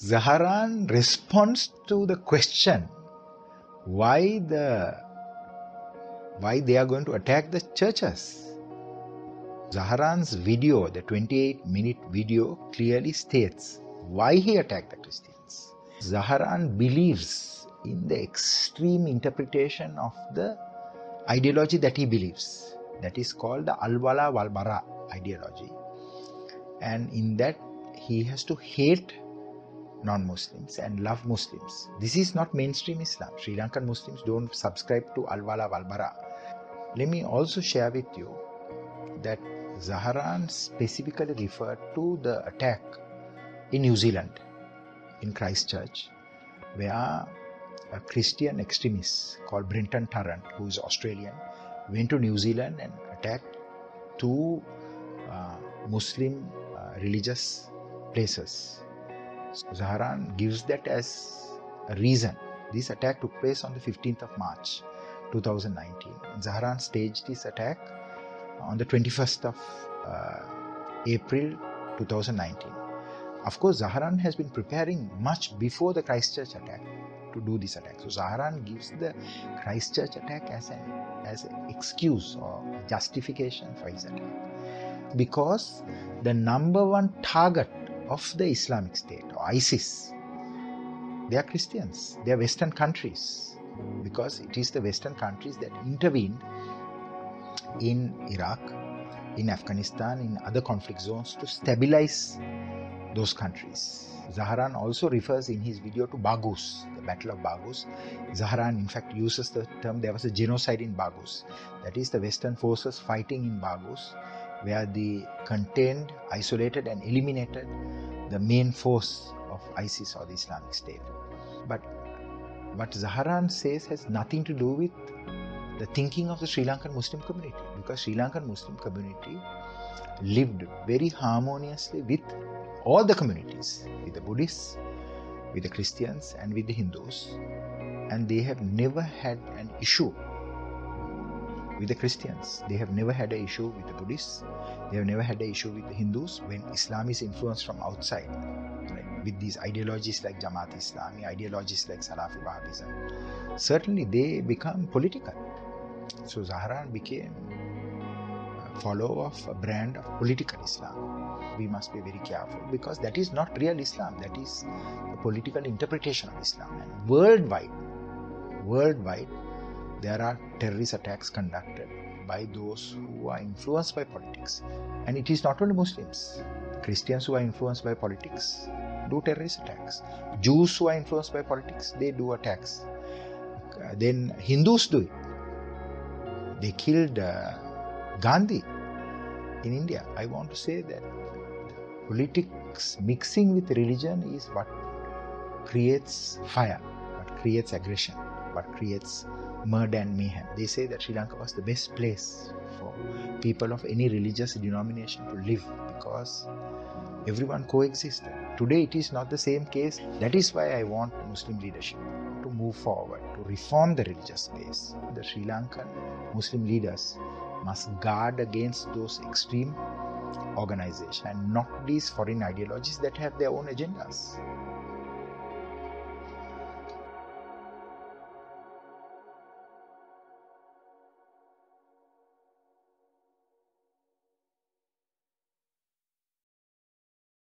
Zaharan responds to the question why the why they are going to attack the churches. Zaharan's video, the 28 minute video, clearly states why he attacked the Christians. Zaharan believes in the extreme interpretation of the ideology that he believes. That is called the Al-Wala Wal-Bara ideology. And in that, he has to hate non-Muslims and love Muslims. This is not mainstream Islam. Sri Lankan Muslims don't subscribe to Al-Wala Wal-Bara. Let me also share with you that Zaharan specifically referred to the attack in New Zealand, in Christchurch, where a Christian extremist called Brenton Tarrant, who is Australian, went to New Zealand and attacked two uh, Muslim uh, religious places. So Zaharan gives that as a reason. This attack took place on the 15th of March 2019. Zahran staged this attack on the 21st of uh, April 2019. Of course, Zahran has been preparing much before the Christchurch attack to do this attack. So Zahran gives the Christchurch attack as an as an excuse or justification for his attack. Because the number one target of the Islamic State or ISIS, they are Christians, they are Western countries. Because it is the Western countries that intervened in Iraq, in Afghanistan, in other conflict zones to stabilize those countries. Zaharan also refers in his video to Baghuz, the Battle of Baghuz. Zaharan, in fact, uses the term there was a genocide in Baghuz. That is, the Western forces fighting in Baghuz, where they contained, isolated, and eliminated the main force of ISIS or the Islamic State. But what Zaharan says has nothing to do with the thinking of the Sri Lankan Muslim community because Sri Lankan Muslim community lived very harmoniously with all the communities, with the Buddhists, with the Christians, and with the Hindus, and they have never had an issue with the Christians. They have never had an issue with the Buddhists. They have never had an issue with the Hindus when Islam is influenced from outside. Right? With these ideologies like Jamaat Islami, ideologies like Salafi Wahhabism, certainly they become political. So Zaharan became a follower of a brand of political Islam. We must be very careful because that is not real Islam. That is a political interpretation of Islam. And worldwide, worldwide, there are terrorist attacks conducted by those who are influenced by politics. And it is not only Muslims. Christians who are influenced by politics do terrorist attacks. Jews who are influenced by politics, they do attacks. Uh, then Hindus do it. They killed uh, Gandhi in India. I want to say that politics mixing with religion is what creates fire, what creates aggression, what creates murder and mayhem. They say that Sri Lanka was the best place for people of any religious denomination to live because everyone coexisted. Today it is not the same case. That is why I want Muslim leadership to move forward, to reform the religious space. The Sri Lankan Muslim leaders must guard against those extreme organizations and not these foreign ideologies that have their own agendas.